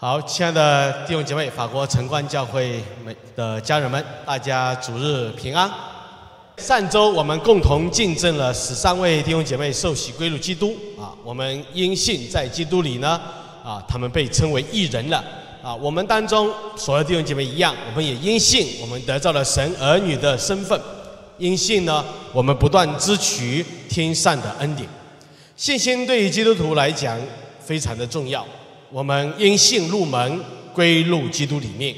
好，亲爱的弟兄姐妹，法国晨光教会们的家人们，大家主日平安。上周我们共同见证了十三位弟兄姐妹受洗归入基督啊，我们因信在基督里呢啊，他们被称为义人了啊。我们当中所有弟兄姐妹一样，我们也因信，我们得到了神儿女的身份。因信呢，我们不断支取天上的恩典。信心对于基督徒来讲非常的重要。我们因信入门，归入基督里面，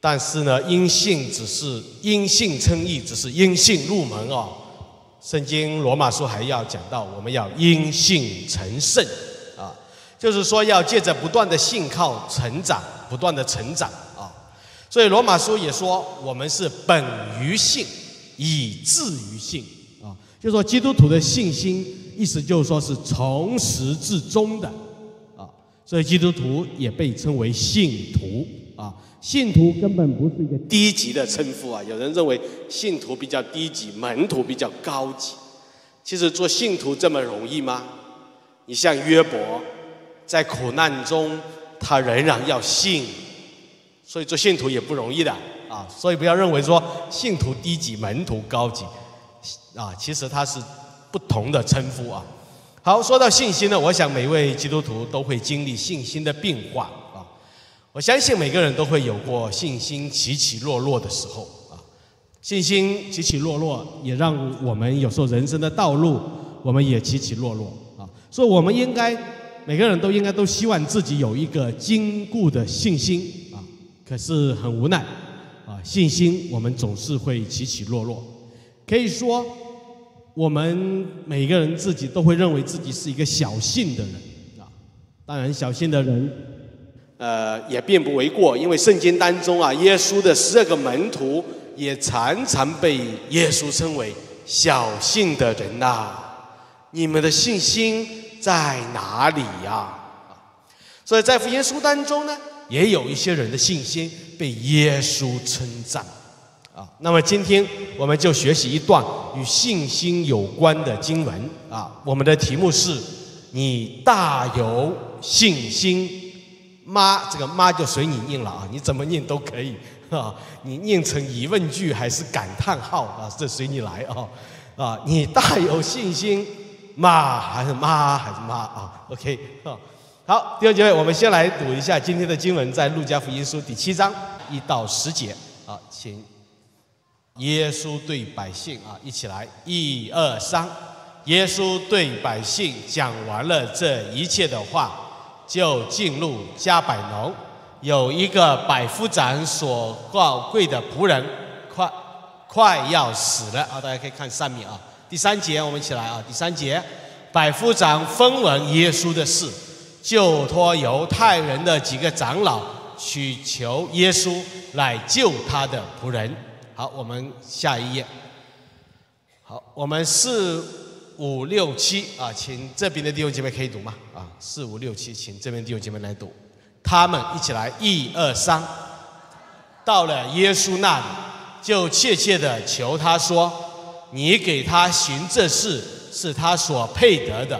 但是呢，因信只是因信称义，只是因信入门哦。圣经罗马书还要讲到，我们要因信成圣啊，就是说要借着不断的信靠成长，不断的成长啊。所以罗马书也说，我们是本于信，以至于信啊，就说基督徒的信心，意思就是说是从始至终的。所以基督徒也被称为信徒啊，信徒根本不是一个低级的称呼啊。有人认为信徒比较低级，门徒比较高级。其实做信徒这么容易吗？你像约伯，在苦难中他仍然要信，所以做信徒也不容易的啊。所以不要认为说信徒低级，门徒高级啊，其实它是不同的称呼啊。好，说到信心呢，我想每位基督徒都会经历信心的变化啊。我相信每个人都会有过信心起起落落的时候啊。信心起起落落，也让我们有时候人生的道路，我们也起起落落啊。所以，我们应该每个人都应该都希望自己有一个坚固的信心啊。可是很无奈啊，信心我们总是会起起落落，可以说。我们每个人自己都会认为自己是一个小信的人啊，当然小信的人，呃，也并不为过，因为圣经当中啊，耶稣的十二个门徒也常常被耶稣称为小信的人呐。你们的信心在哪里呀？啊，所以在福音书当中呢，也有一些人的信心被耶稣称赞。啊，那么今天我们就学习一段与信心有关的经文啊。我们的题目是：你大有信心吗？这个“吗”就随你念了啊，你怎么念都可以啊。你念成疑问句还是感叹号啊？这随你来啊。啊，你大有信心吗？还是吗？还是吗？啊？OK 啊。好，第二节，我们先来读一下今天的经文，在路加福音书第七章一到十节啊，请。耶稣对百姓啊，一起来，一二三。耶稣对百姓讲完了这一切的话，就进入加百农。有一个百夫长所告贵的仆人，快快要死了啊！大家可以看上面啊，第三节我们一起来啊，第三节，百夫长分闻耶稣的事，就托犹太人的几个长老去求耶稣来救他的仆人。好，我们下一页。好，我们四五六七啊，请这边的弟兄姐妹可以读吗？啊，四五六七，请这边弟兄姐妹来读。他们一起来，一二三。到了耶稣那里，就切切的求他说：“你给他行这事，是他所配得的，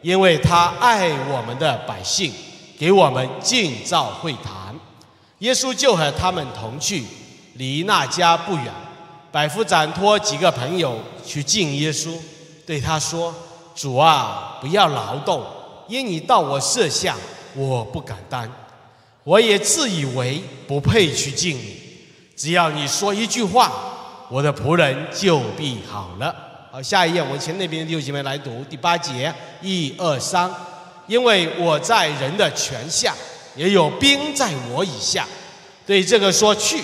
因为他爱我们的百姓，给我们建造会堂。”耶稣就和他们同去。离那家不远，百夫长托几个朋友去敬耶稣，对他说：“主啊，不要劳动，因你到我舍下，我不敢当。我也自以为不配去敬你，只要你说一句话，我的仆人就必好了。”好，下一页，我请那边的弟兄姐妹来读第八节，一二三。因为我在人的权下，也有兵在我以下，对这个说去。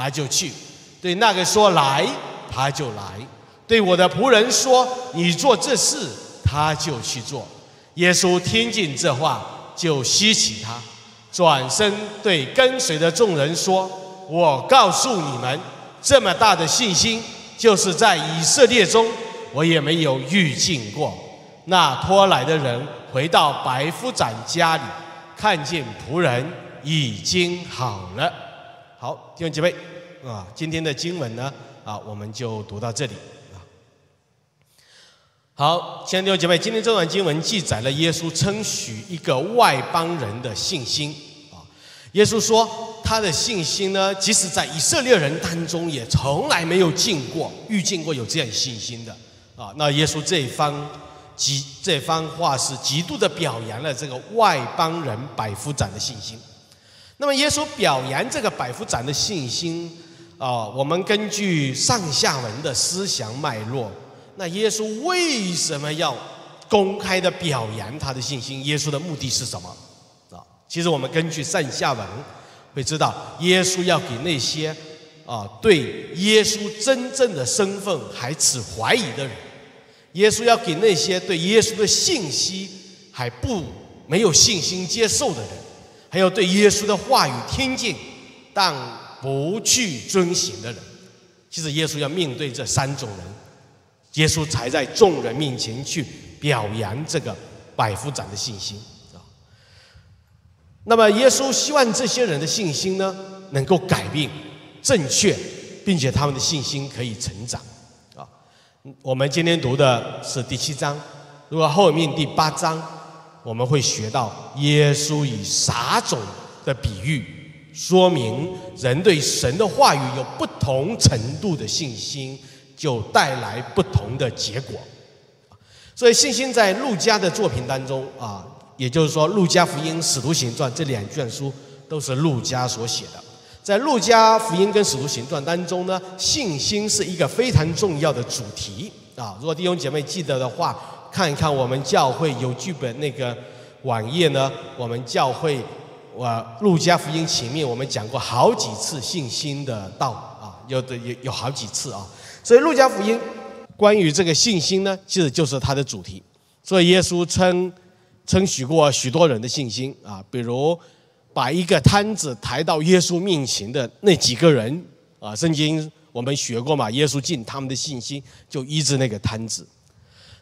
他就去，对那个说来，他就来；对我的仆人说你做这事，他就去做。耶稣听见这话，就吸起他，转身对跟随的众人说：“我告诉你们，这么大的信心，就是在以色列中，我也没有遇见过。”那拖来的人回到白夫长家里，看见仆人已经好了。好，弟兄姐妹，啊，今天的经文呢，啊，我们就读到这里啊。好，亲爱的弟兄姐妹，今天这段经文记载了耶稣称许一个外邦人的信心啊耶稣说，他的信心呢，即使在以色列人当中，也从来没有见过、遇见过有这样信心的啊。那耶稣这一番极这番话是极度的表扬了这个外邦人百夫长的信心。那么，耶稣表扬这个百夫长的信心啊，我们根据上下文的思想脉络，那耶稣为什么要公开的表扬他的信心？耶稣的目的是什么？啊其实我们根据上下文会知道，耶稣要给那些啊对耶稣真正的身份还持怀疑的人，耶稣要给那些对耶稣的信息还不没有信心接受的人，还有对耶稣的话语听见但不去遵行的人。其实耶稣要面对这三种人，耶稣才在众人面前去表扬这个百夫长的信心啊。那么，耶稣希望这些人的信心呢，能够改变、正确，并且他们的信心可以成长。啊，我们今天读的是第七章，如果后面第八章，我们会学到耶稣以撒种的比喻，说明人对神的话语有不同程度的信心，就带来不同的结果。所以，信心在路加的作品当中啊。也就是说，《路加福音》《使徒行传》这两卷书都是路加所写的。在《路加福音》跟《使徒行传》当中呢，信心是一个非常重要的主题啊。如果弟兄姐妹记得的话，看一看我们教会有剧本那个网页呢，我们教会我《路加福音》前面我们讲过好几次信心的道啊，有的有有好几次啊。所以《路加福音》关于这个信心呢，其实就是它的主题。所以耶稣称。称许过许多人的信心啊，比如把一个摊子抬到耶稣面前的那几个人啊，圣经我们学过嘛，耶稣尽他们的信心就医治那个摊子。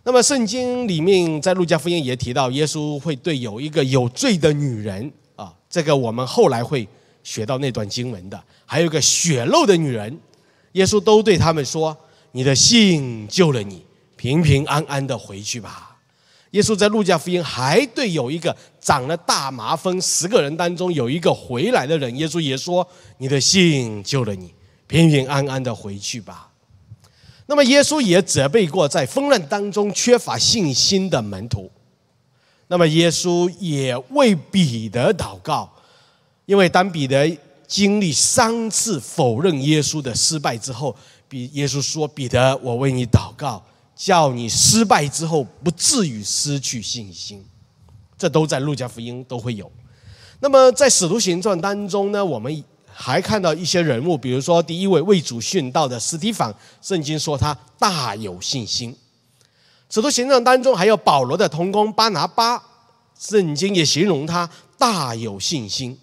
那么圣经里面在路加福音也提到，耶稣会对有一个有罪的女人啊，这个我们后来会学到那段经文的，还有一个血漏的女人，耶稣都对他们说：“你的信救了你，平平安安的回去吧。”耶稣在路加福音还对有一个长了大麻风十个人当中有一个回来的人，耶稣也说：“你的信救了你，平平安安的回去吧。”那么耶稣也责备过在风浪当中缺乏信心的门徒。那么耶稣也为彼得祷告，因为当彼得经历三次否认耶稣的失败之后，比耶稣说：“彼得，我为你祷告。”叫你失败之后不至于失去信心，这都在路加福音都会有。那么在使徒行传当中呢，我们还看到一些人物，比如说第一位为主殉道的斯提凡，圣经说他大有信心。使徒行传当中还有保罗的同工巴拿巴，圣经也形容他大有信心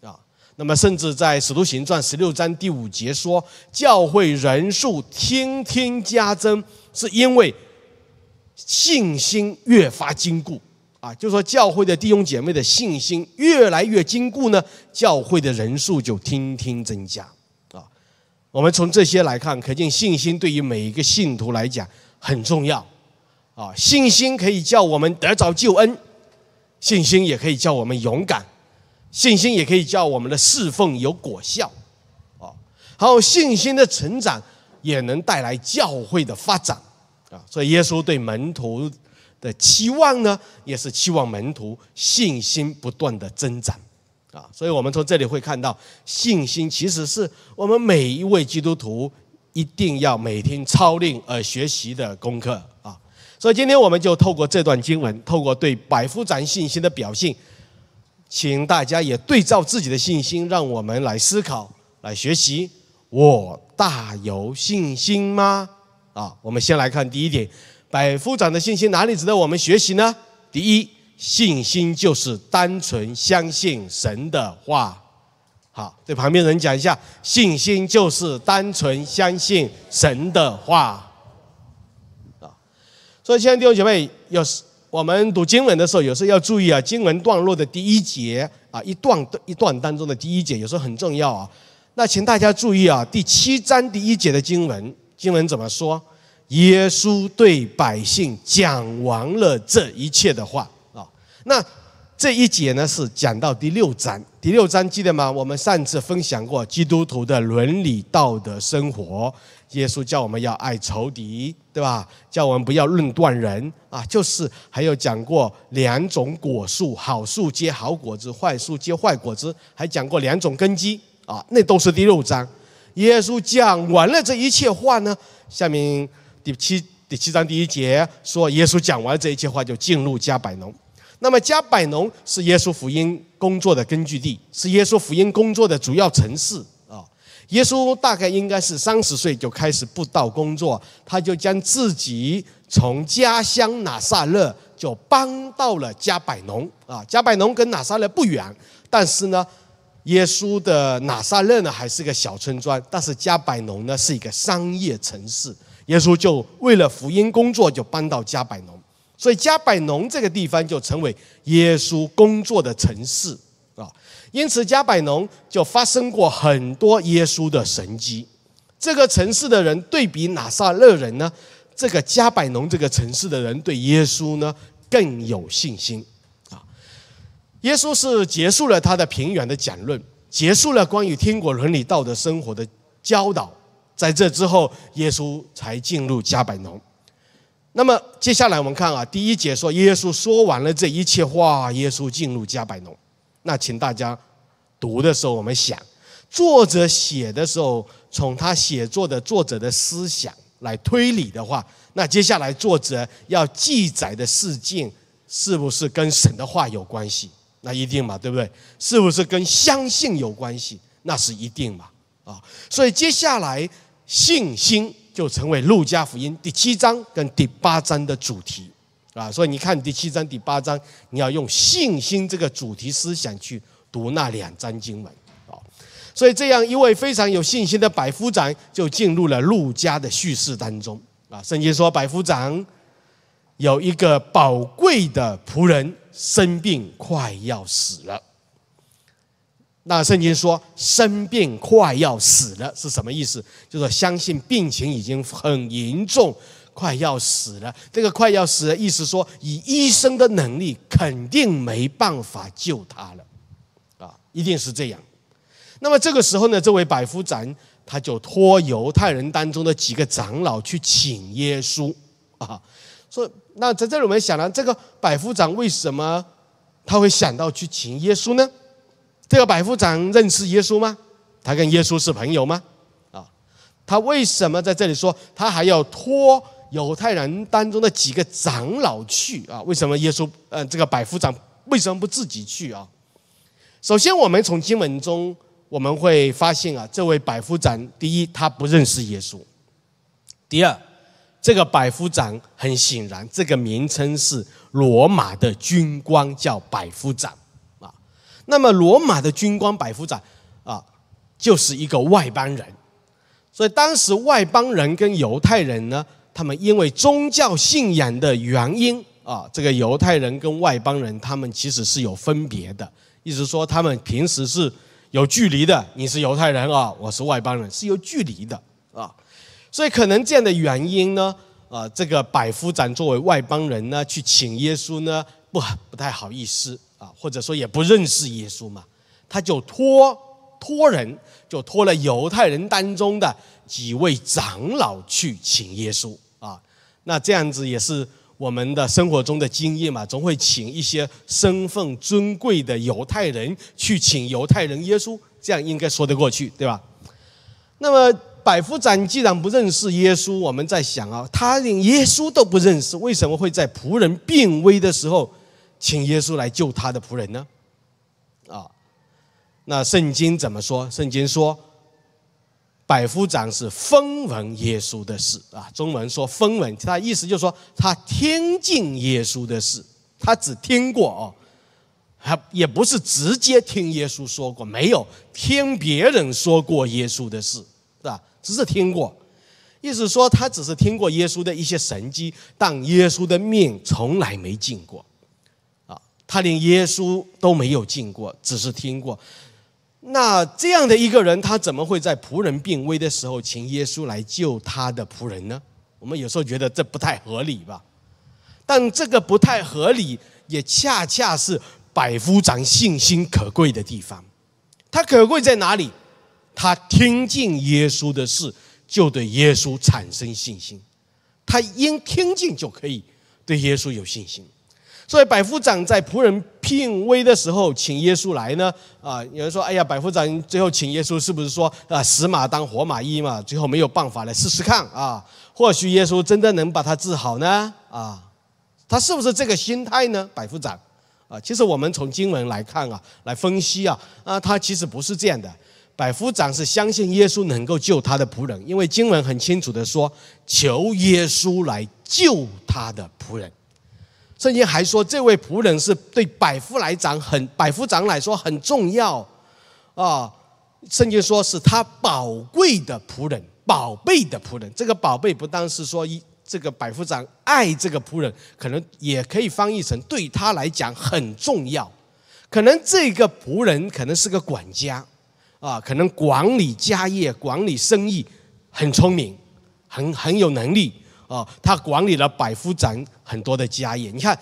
啊。那么甚至在使徒行传十六章第五节说，教会人数天天加增。是因为信心越发坚固啊，就说教会的弟兄姐妹的信心越来越坚固呢，教会的人数就天天增加啊。我们从这些来看，可见信心对于每一个信徒来讲很重要啊。信心可以叫我们得着救恩，信心也可以叫我们勇敢，信心也可以叫我们的侍奉有果效啊。还有信心的成长也能带来教会的发展。啊，所以耶稣对门徒的期望呢，也是期望门徒信心不断的增长。啊，所以我们从这里会看到，信心其实是我们每一位基督徒一定要每天操练而学习的功课。啊，所以今天我们就透过这段经文，透过对百夫长信心的表现，请大家也对照自己的信心，让我们来思考、来学习：我大有信心吗？啊，我们先来看第一点，百夫长的信心哪里值得我们学习呢？第一，信心就是单纯相信神的话。好，对旁边人讲一下，信心就是单纯相信神的话。啊，所以亲爱的弟兄姐妹，有时我们读经文的时候，有时候要注意啊，经文段落的第一节啊，一段一段当中的第一节，有时候很重要啊。那请大家注意啊，第七章第一节的经文。经文怎么说？耶稣对百姓讲完了这一切的话啊。那这一节呢是讲到第六章，第六章记得吗？我们上次分享过基督徒的伦理道德生活，耶稣叫我们要爱仇敌，对吧？叫我们不要论断人啊，就是还有讲过两种果树，好树结好果子，坏树结坏果子，还讲过两种根基啊，那都是第六章。耶稣讲完了这一切话呢，下面第七第七章第一节说，耶稣讲完这一切话就进入加百农。那么加百农是耶稣福音工作的根据地，是耶稣福音工作的主要城市啊。耶稣大概应该是三十岁就开始布道工作，他就将自己从家乡拿撒勒就搬到了加百农啊。加百农跟拿撒勒不远，但是呢，耶稣的拿撒勒呢还是个小村庄，但是加百农呢是一个商业城市。耶稣就为了福音工作就搬到加百农。所以加百农这个地方就成为耶稣工作的城市啊，因此加百农就发生过很多耶稣的神迹。这个城市的人对比拿撒勒人呢，这个加百农这个城市的人对耶稣呢更有信心啊。耶稣是结束了他的平原的讲论，结束了关于天国伦理道德生活的教导，在这之后，耶稣才进入加百农。那么接下来我们看啊，第一节说耶稣说完了这一切话，耶稣进入加百农。那请大家读的时候，我们想，作者写的时候，从他写作的作者的思想来推理的话，那接下来作者要记载的事件，是不是跟神的话有关系？那一定嘛，对不对？是不是跟相信有关系？那是一定嘛，啊，所以接下来信心。就成为路加福音第七章跟第八章的主题啊，所以你看第七章、第八章，你要用信心这个主题思想去读那两章经文啊。所以这样一位非常有信心的百夫长就进入了路加的叙事当中啊。圣经说，百夫长有一个宝贵的仆人生病，快要死了。那圣经说生病快要死了是什么意思？就是相信病情已经很严重，快要死了。这个快要死的意思说，以医生的能力肯定没办法救他了，啊，一定是这样。那么这个时候呢，这位百夫长他就托犹太人当中的几个长老去请耶稣啊，说那在这里我们想了，这个百夫长为什么他会想到去请耶稣呢？这个百夫长认识耶稣吗？他跟耶稣是朋友吗？啊，他为什么在这里说他还要托犹太人当中的几个长老去啊？为什么耶稣呃这个百夫长为什么不自己去啊？首先，我们从经文中我们会发现啊，这位百夫长第一他不认识耶稣；第二，这个百夫长很显然这个名称是罗马的军官，叫百夫长。那么罗马的军官百夫长啊，就是一个外邦人，所以当时外邦人跟犹太人呢，他们因为宗教信仰的原因啊，这个犹太人跟外邦人他们其实是有分别的，意思说他们平时是有距离的，你是犹太人啊，我是外邦人，是有距离的啊，所以可能这样的原因呢，啊，这个百夫长作为外邦人呢，去请耶稣呢，不不太好意思。啊，或者说也不认识耶稣嘛，他就托托人，就托了犹太人当中的几位长老去请耶稣啊。那这样子也是我们的生活中的经验嘛，总会请一些身份尊贵的犹太人去请犹太人耶稣，这样应该说得过去，对吧？那么百夫长既然不认识耶稣，我们在想啊，他连耶稣都不认识，为什么会在仆人病危的时候？请耶稣来救他的仆人呢？啊，那圣经怎么说？圣经说，百夫长是风闻耶稣的事啊。中文说风闻，他意思就是说他听进耶稣的事，他只听过哦，还也不是直接听耶稣说过，没有听别人说过耶稣的事，是吧？只是听过，意思说他只是听过耶稣的一些神迹，但耶稣的面从来没见过。他连耶稣都没有见过，只是听过。那这样的一个人，他怎么会在仆人病危的时候请耶稣来救他的仆人呢？我们有时候觉得这不太合理吧？但这个不太合理，也恰恰是百夫长信心可贵的地方。他可贵在哪里？他听进耶稣的事，就对耶稣产生信心。他因听进就可以对耶稣有信心。所以百夫长在仆人病危的时候，请耶稣来呢？啊，有人说：“哎呀，百夫长最后请耶稣，是不是说啊，死马当活马医嘛？最后没有办法来试试看啊？或许耶稣真的能把他治好呢？啊，他是不是这个心态呢？百夫长啊，其实我们从经文来看啊，来分析啊，啊，他其实不是这样的。百夫长是相信耶稣能够救他的仆人，因为经文很清楚的说，求耶稣来救他的仆人。圣经还说，这位仆人是对百夫来长很百夫长来说很重要啊。圣经说是他宝贵的仆人，宝贝的仆人。这个宝贝不单是说一这个百夫长爱这个仆人，可能也可以翻译成对他来讲很重要。可能这个仆人可能是个管家啊，可能管理家业、管理生意很聪明，很很有能力。哦，他管理了百夫长很多的家业。你看，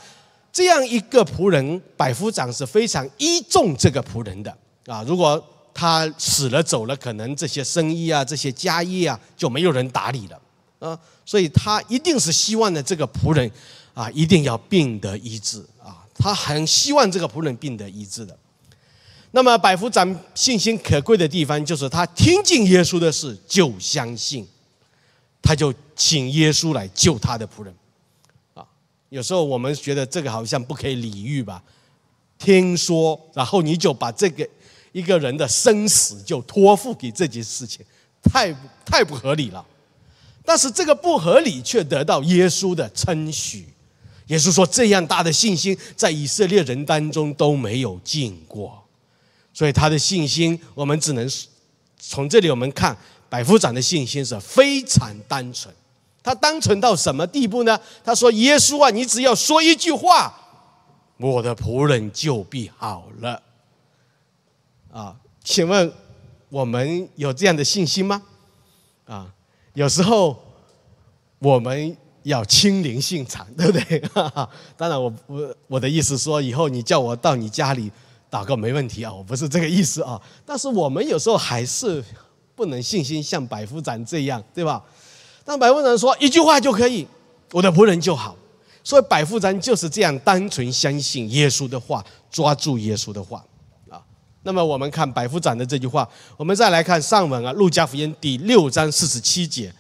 这样一个仆人，百夫长是非常依重这个仆人的啊。如果他死了走了，可能这些生意啊、这些家业啊就没有人打理了啊。所以他一定是希望的这个仆人啊，一定要病得医治啊。他很希望这个仆人病得医治的。那么百夫长信心可贵的地方，就是他听进耶稣的事就相信。他就请耶稣来救他的仆人，啊，有时候我们觉得这个好像不可以理喻吧？听说，然后你就把这个一个人的生死就托付给这件事情，太太不合理了。但是这个不合理却得到耶稣的称许。耶稣说：“这样大的信心，在以色列人当中都没有见过。”所以他的信心，我们只能从这里我们看。百夫长的信心是非常单纯，他单纯到什么地步呢？他说：“耶稣啊，你只要说一句话，我的仆人就必好了。”啊，请问我们有这样的信心吗？啊，有时候我们要亲临现场，对不对？当然，我我我的意思说，以后你叫我到你家里祷告没问题啊，我不是这个意思啊。但是我们有时候还是。不能信心像百夫长这样，对吧？但百夫长说一句话就可以，我的仆人就好。所以百夫长就是这样单纯相信耶稣的话，抓住耶稣的话啊。那么我们看百夫长的这句话，我们再来看上文啊，《路加福音》第六章四十七节，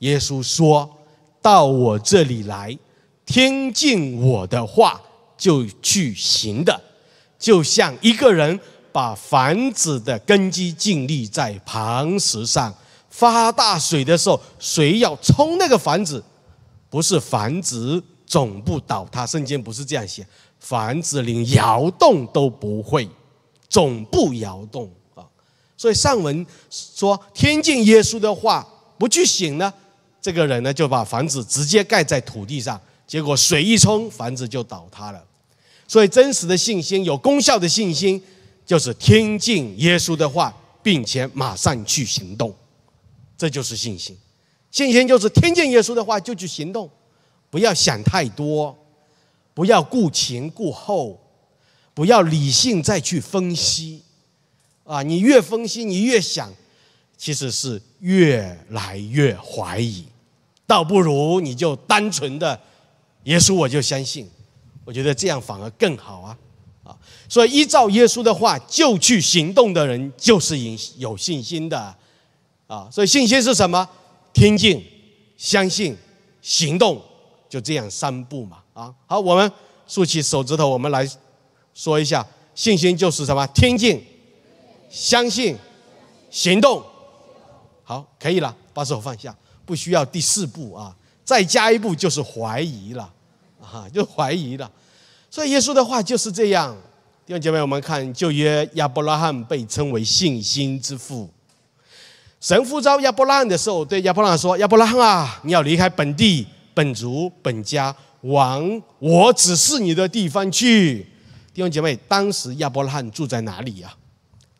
耶稣说到我这里来，听进我的话就去行的，就像一个人。把房子的根基建立在磐石上，发大水的时候，水要冲那个房子，不是房子总不倒塌。圣经不是这样写，房子连摇动都不会，总不摇动啊。所以上文说，听进耶稣的话，不去醒呢，这个人呢就把房子直接盖在土地上，结果水一冲，房子就倒塌了。所以真实的信心，有功效的信心。就是听进耶稣的话，并且马上去行动，这就是信心。信心就是听见耶稣的话就去行动，不要想太多，不要顾前顾后，不要理性再去分析。啊，你越分析，你越想，其实是越来越怀疑。倒不如你就单纯的耶稣，我就相信。我觉得这样反而更好啊。啊所以，依照耶稣的话就去行动的人，就是有有信心的啊。所以，信心是什么？听进、相信、行动，就这样三步嘛。啊，好，我们竖起手指头，我们来说一下，信心就是什么？听进、相信、行动。好，可以了，把手放下，不需要第四步啊。再加一步就是怀疑了，啊，就怀疑了。所以耶稣的话就是这样，弟兄姐妹，我们看旧约亚伯拉罕被称为信心之父。神呼召亚伯拉罕的时候，对亚伯拉罕说：“亚伯拉罕啊，你要离开本地、本族、本家，往我指示你的地方去。”弟兄姐妹，当时亚伯拉罕住在哪里呀？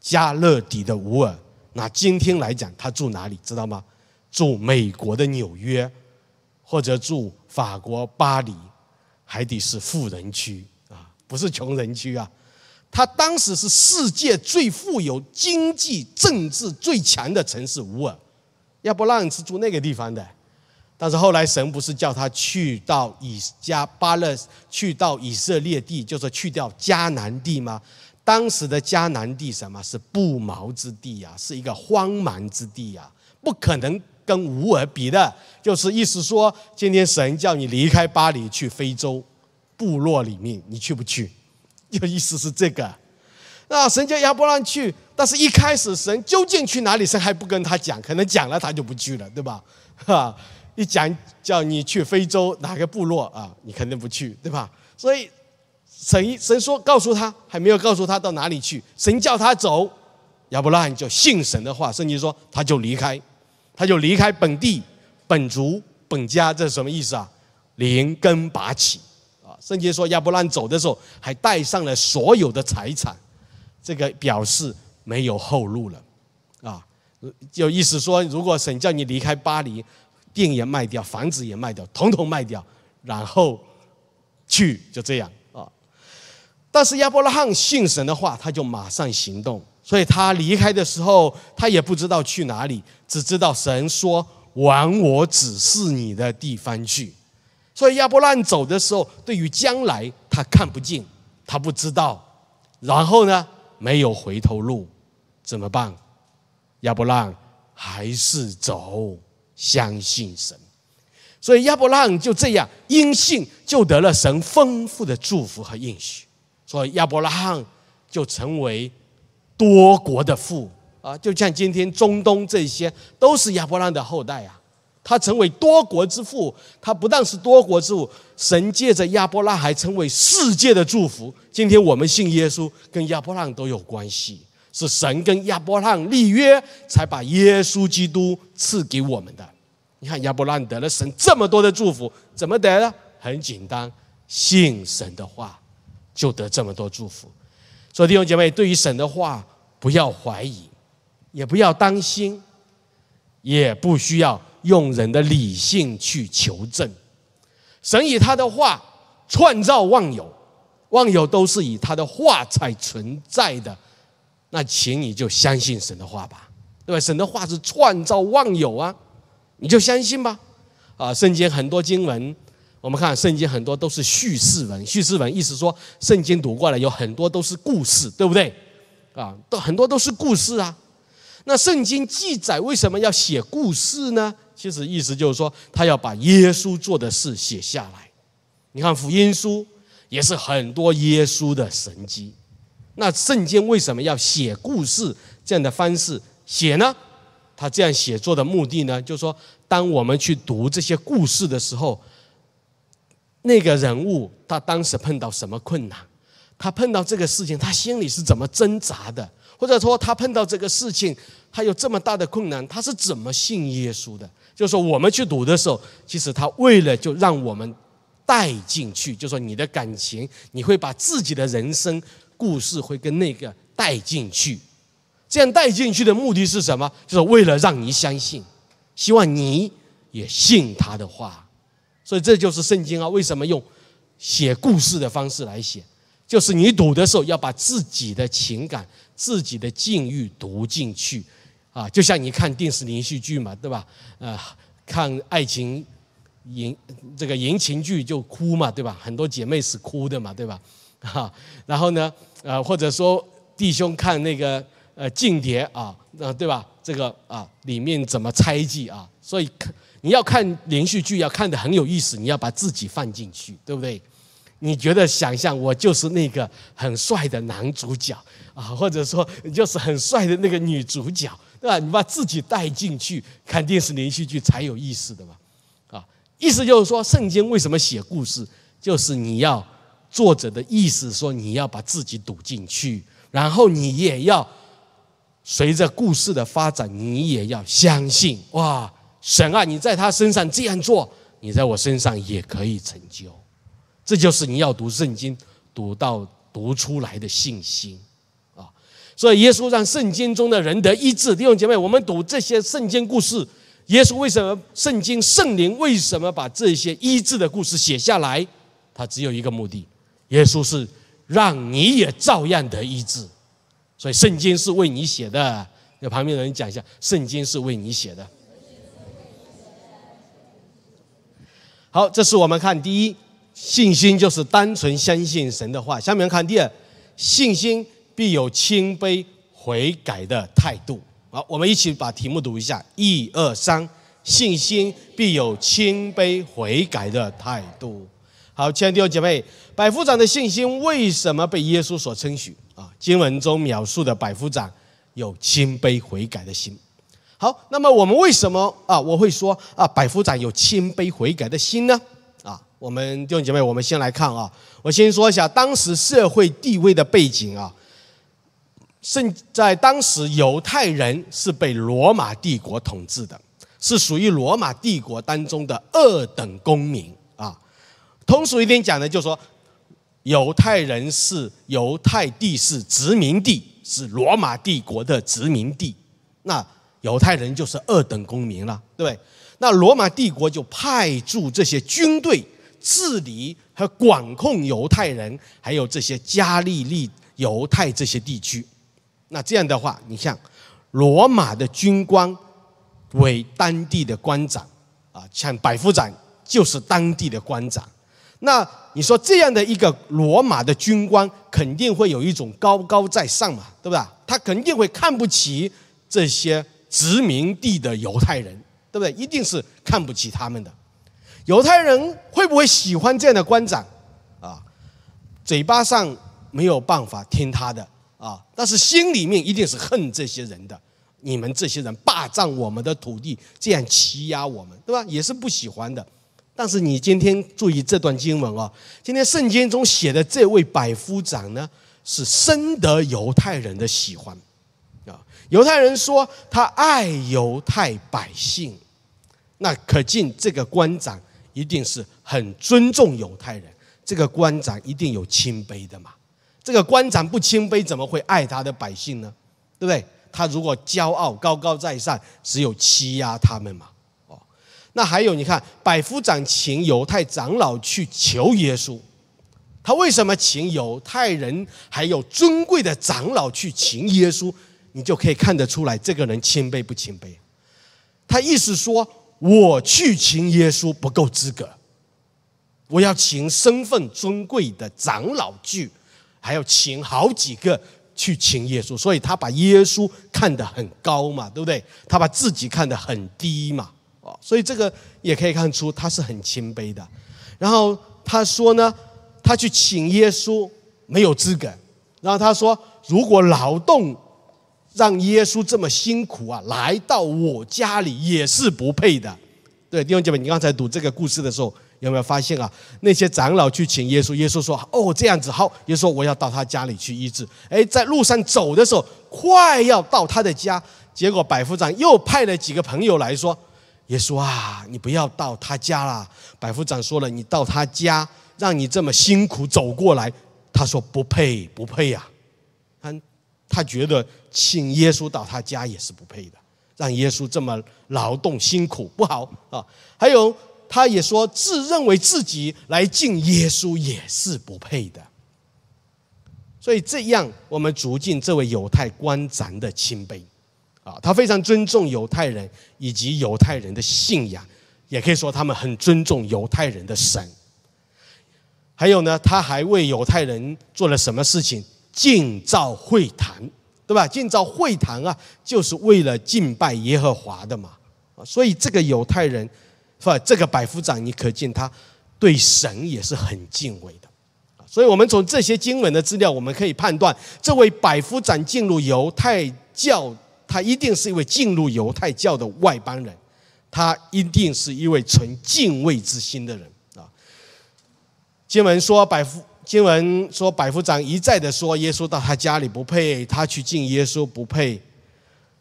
加勒底的乌尔。那今天来讲，他住哪里？知道吗？住美国的纽约，或者住法国巴黎。还得是富人区啊，不是穷人区啊，他当时是世界最富有、经济、政治最强的城市乌尔，要不让你是住那个地方的。但是后来神不是叫他去到以加巴勒，去到以色列地，就是去掉迦南地吗？当时的迦南地什么是不毛之地呀？是一个荒蛮之地呀，不可能跟乌尔比的。就是意思说，今天神叫你离开巴黎去非洲部落里面，你去不去？就意思是这个，那神叫亚伯拉罕去，但是一开始神究竟去哪里，神还不跟他讲，可能讲了他就不去了，对吧？哈，一讲叫你去非洲哪个部落啊，你肯定不去，对吧？所以神神说告诉他，还没有告诉他到哪里去，神叫他走，亚伯拉罕就信神的话，圣经说他就离开，他就离开本地、本族、本家，这是什么意思啊？连根拔起啊。圣经说亚伯兰走的时候还带上了所有的财产，这个表示没有后路了，啊，有意思说，如果神叫你离开巴黎，店也卖掉，房子也卖掉，统统卖掉，然后去就这样啊。但是亚伯拉罕信神的话，他就马上行动，所以他离开的时候，他也不知道去哪里，只知道神说往我指示你的地方去。所以亚伯兰走的时候，对于将来他看不见，他不知道，然后呢，没有回头路，怎么办？亚伯兰还是走，相信神。所以亚伯兰就这样因信就得了神丰富的祝福和应许，所以亚伯拉罕就成为多国的父啊，就像今天中东这些都是亚伯拉的后代啊。他成为多国之父，他不但是多国之父，神借着亚伯拉还成为世界的祝福。今天我们信耶稣，跟亚伯拉都有关系，是神跟亚伯拉立约，才把耶稣基督赐给我们的。你看亚伯拉得了神这么多的祝福，怎么得的？很简单，信神的话，就得这么多祝福。所以弟兄姐妹，对于神的话，不要怀疑，也不要担心，也不需要。用人的理性去求证，神以他的话创造万有，万有都是以他的话才存在的。那请你就相信神的话吧，对吧？神的话是创造万有啊，你就相信吧。啊，圣经很多经文，我们看圣经很多都是叙事文，叙事文意思说圣经读过来有很多都是故事，对不对？啊，都很多都是故事啊。那圣经记载为什么要写故事呢？其实意思就是说，他要把耶稣做的事写下来。你看福音书也是很多耶稣的神迹。那圣经为什么要写故事这样的方式写呢？他这样写作的目的呢，就是说，当我们去读这些故事的时候，那个人物他当时碰到什么困难，他碰到这个事情，他心里是怎么挣扎的，或者说他碰到这个事情，他有这么大的困难，他是怎么信耶稣的？就是说，我们去赌的时候，其实他为了就让我们带进去，就说你的感情，你会把自己的人生故事会跟那个带进去。这样带进去的目的是什么？就是为了让你相信，希望你也信他的话。所以这就是圣经啊，为什么用写故事的方式来写？就是你赌的时候，要把自己的情感、自己的境遇读进去。啊，就像你看电视连续剧嘛，对吧？呃，看爱情言这个言情剧就哭嘛，对吧？很多姐妹是哭的嘛，对吧？哈，然后呢，呃，或者说弟兄看那个呃间谍啊，呃，对吧？这个啊里面怎么猜忌啊？所以看你要看连续剧要看的很有意思，你要把自己放进去，对不对？你觉得想象我就是那个很帅的男主角啊，或者说就是很帅的那个女主角。对吧？你把自己带进去看电视连续剧才有意思的嘛，啊，意思就是说，圣经为什么写故事，就是你要作者的意思说，你要把自己读进去，然后你也要随着故事的发展，你也要相信哇，神啊，你在他身上这样做，你在我身上也可以成就，这就是你要读圣经读到读出来的信心啊。所以耶稣让圣经中的人得医治。弟兄姐妹，我们读这些圣经故事，耶稣为什么圣经圣灵为什么把这些医治的故事写下来？他只有一个目的：耶稣是让你也照样得医治。所以圣经是为你写的。那旁边的人讲一下，圣经是为你写的。好，这是我们看第一，信心就是单纯相信神的话。下面看第二，信心必有谦卑悔改的态度。好，我们一起把题目读一下，一二三，信心必有谦卑悔改的态度。好，亲爱的弟兄姐妹，百夫长的信心为什么被耶稣所称许？啊，经文中描述的百夫长有谦卑悔改的心。好，那么我们为什么啊？我会说啊，百夫长有谦卑悔改的心呢？我们弟兄姐妹，我们先来看啊，我先说一下当时社会地位的背景啊。圣在当时，犹太人是被罗马帝国统治的，是属于罗马帝国当中的二等公民啊。通俗一点讲呢，就是说。犹太人是犹太地是殖民地，是罗马帝国的殖民地，那犹太人就是二等公民了，对不对？那罗马帝国就派驻这些军队治理和管控犹太人，还有这些加利利犹太这些地区。那这样的话，你像罗马的军官为当地的官长啊，像百夫长就是当地的官长。那你说这样的一个罗马的军官，肯定会有一种高高在上嘛，对不对？他肯定会看不起这些殖民地的犹太人，对不对？一定是看不起他们的。犹太人会不会喜欢这样的官长？啊，嘴巴上没有办法听他的啊，但是心里面一定是恨这些人的。你们这些人霸占我们的土地，这样欺压我们，对吧？也是不喜欢的。但是你今天注意这段经文哦，今天圣经中写的这位百夫长呢，是深得犹太人的喜欢，啊，犹太人说他爱犹太百姓，那可见这个官长一定是很尊重犹太人，这个官长一定有谦卑的嘛，这个官长不谦卑，怎么会爱他的百姓呢？对不对？他如果骄傲高高在上，只有欺压他们嘛。哦那还有，你看，百夫长请犹太长老去求耶稣，他为什么请犹太人还有尊贵的长老去请耶稣？你就可以看得出来，这个人谦卑不谦卑？他意思说，我去请耶稣不够资格，我要请身份尊贵的长老去，还要请好几个去请耶稣，所以他把耶稣看得很高嘛，对不对？他把自己看得很低嘛。哦，所以这个也可以看出他是很谦卑的。然后他说呢，他去请耶稣没有资格。然后他说，如果劳动让耶稣这么辛苦啊，来到我家里也是不配的。对弟兄姐妹，你刚才读这个故事的时候，有没有发现啊？那些长老去请耶稣，耶稣说：“哦，这样子好。”耶稣说：“我要到他家里去医治。”哎，在路上走的时候，快要到他的家，结果百夫长又派了几个朋友来说。耶稣啊，你不要到他家了。百夫长说了，你到他家，让你这么辛苦走过来，他说不配，不配呀。他觉得请耶稣到他家也是不配的，让耶稣这么劳动辛苦不好啊。还有，他也说自认为自己来敬耶稣也是不配的。所以这样，我们逐进这位犹太官长的谦卑。啊，他非常尊重犹太人以及犹太人的信仰，也可以说他们很尊重犹太人的神。还有呢，他还为犹太人做了什么事情？建造会堂，对吧？建造会堂啊，就是为了敬拜耶和华的嘛。所以这个犹太人，是吧？这个百夫长，你可见他对神也是很敬畏的。所以我们从这些经文的资料，我们可以判断，这位百夫长进入犹太教。他一定是一位进入犹太教的外邦人，他一定是一位存敬畏之心的人啊。经文说百夫，经文说百夫长一再的说耶稣到他家里不配，他去敬耶稣不配。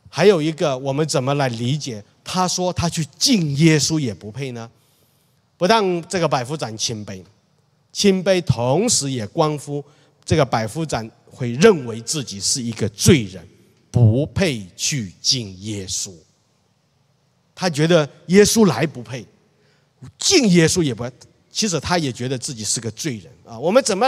还有一个，我们怎么来理解？他说他去敬耶稣也不配呢？不但这个百夫长谦卑，谦卑同时也关乎这个百夫长会认为自己是一个罪人。不配去敬耶稣，他觉得耶稣来不配，敬耶稣也不，其实他也觉得自己是个罪人啊。我们怎么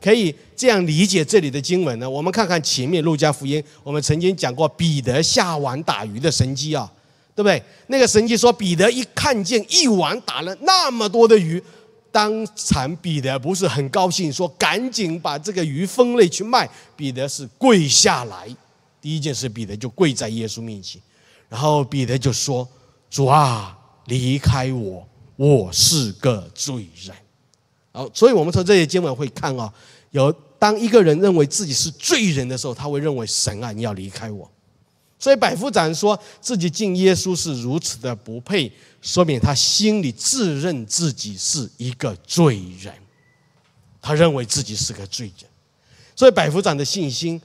可以这样理解这里的经文呢？我们看看前面路加福音，我们曾经讲过彼得下网打鱼的神迹啊，对不对？那个神迹说，彼得一看见一网打了那么多的鱼，当场彼得不是很高兴，说赶紧把这个鱼分类去卖。彼得是跪下来，第一件事，彼得就跪在耶稣面前，然后彼得就说：“主啊，离开我，我是个罪人。”好，所以我们从这些经文会看啊，有当一个人认为自己是罪人的时候，他会认为神啊，你要离开我。所以百夫长说自己敬耶稣是如此的不配，说明他心里自认自己是一个罪人，他认为自己是个罪人。所以百夫长的信心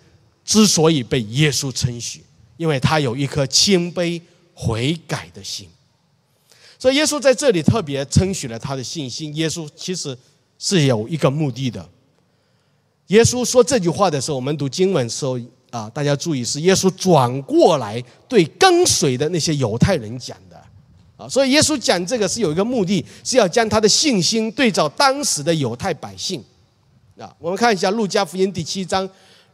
之所以被耶稣称许，因为他有一颗谦卑悔改的心。所以耶稣在这里特别称许了他的信心。耶稣其实。是有一个目的的。耶稣说这句话的时候，我们读经文时候啊，大家注意是耶稣转过来对跟随的那些犹太人讲的啊，所以耶稣讲这个是有一个目的，是要将他的信心对照当时的犹太百姓啊。我们看一下路加福音第七章，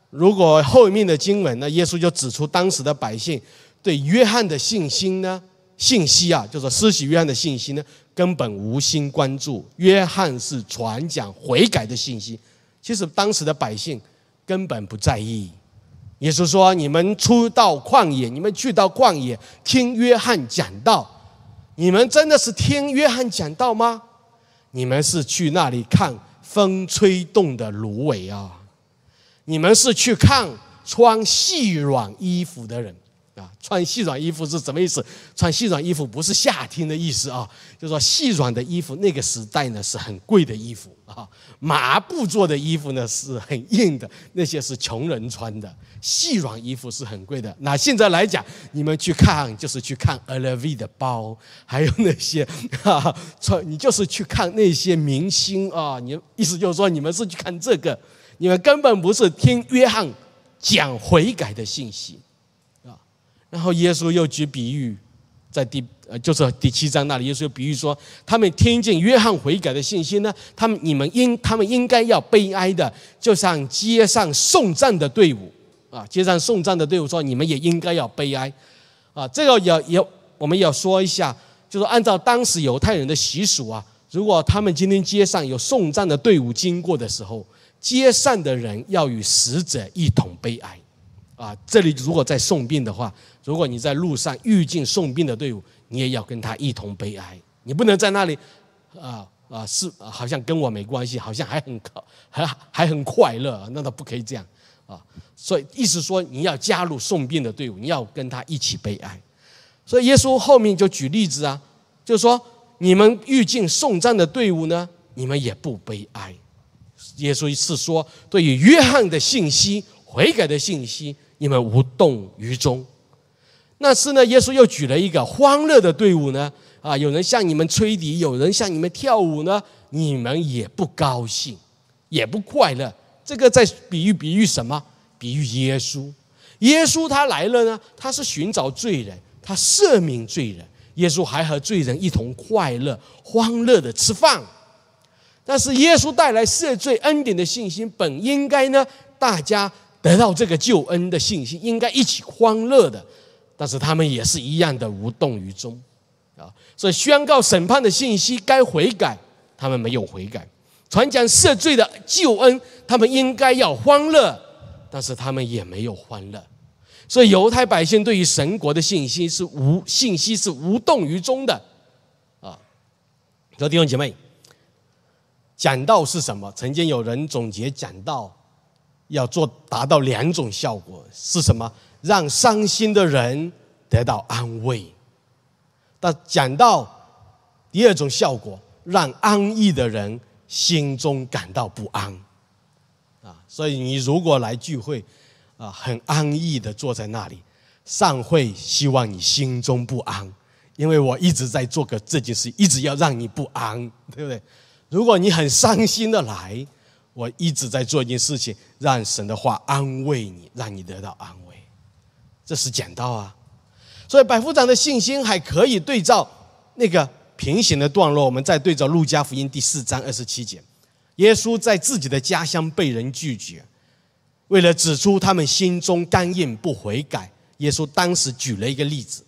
如果后面的经文呢，耶稣就指出当时的百姓对约翰的信心呢，信息啊，就是施洗约翰的信息呢。根本无心关注，约翰是传讲悔改的信息。其实当时的百姓根本不在意。耶稣说：“你们出到旷野，你们去到旷野听约翰讲道，你们真的是听约翰讲道吗？你们是去那里看风吹动的芦苇啊？你们是去看穿细软衣服的人？”啊，穿细软衣服是什么意思？穿细软衣服不是夏天的意思啊，就说细软的衣服，那个时代呢是很贵的衣服啊。麻布做的衣服呢是很硬的，那些是穷人穿的。细软衣服是很贵的。那现在来讲，你们去看就是去看 LV 的包，还有那些哈穿，你就是去看那些明星啊。你意思就是说，你们是去看这个，你们根本不是听约翰讲悔改的信息。然后耶稣又举比喻，在第呃就是第七章那里，耶稣比喻说，他们听见约翰悔改的信息呢，他们你们应他们应该要悲哀的，就像街上送葬的队伍啊，街上送葬的队伍说，你们也应该要悲哀啊。这个也也我们要说一下，就是按照当时犹太人的习俗啊，如果他们今天街上有送葬的队伍经过的时候，街上的人要与死者一同悲哀啊。这里如果在送殡的话。如果你在路上遇见送殡的队伍，你也要跟他一同悲哀。你不能在那里，啊啊，是好像跟我没关系，好像还很还还很快乐，那倒不可以这样啊。所以意思说，你要加入送殡的队伍，你要跟他一起悲哀。所以耶稣后面就举例子啊，就说你们遇见送葬的队伍呢，你们也不悲哀。耶稣是说，对于约翰的信息、悔改的信息，你们无动于衷。那是呢，耶稣又举了一个欢乐的队伍呢，啊，有人向你们吹笛，有人向你们跳舞呢，你们也不高兴，也不快乐。这个在比喻比喻什么？比喻耶稣。耶稣他来了呢，他是寻找罪人，他赦免罪人。耶稣还和罪人一同快乐、欢乐的吃饭。但是耶稣带来赦罪恩典的信心，本应该呢，大家得到这个救恩的信心，应该一起欢乐的。但是他们也是一样的无动于衷，啊，所以宣告审判的信息该悔改，他们没有悔改；传讲赦罪的救恩，他们应该要欢乐，但是他们也没有欢乐。所以犹太百姓对于神国的信息是无信息是无动于衷的，啊，说弟兄姐妹，讲道是什么？曾经有人总结讲道要做达到两种效果，是什么？让伤心的人得到安慰，但讲到第二种效果，让安逸的人心中感到不安。啊，所以你如果来聚会，啊，很安逸的坐在那里，上会希望你心中不安，因为我一直在做个这件事，一直要让你不安，对不对？如果你很伤心的来，我一直在做一件事情，让神的话安慰你，让你得到安。这是讲道啊，所以百夫长的信心还可以对照那个平行的段落，我们再对照路加福音第四章二十七节，耶稣在自己的家乡被人拒绝，为了指出他们心中刚硬不悔改，耶稣当时举了一个例子，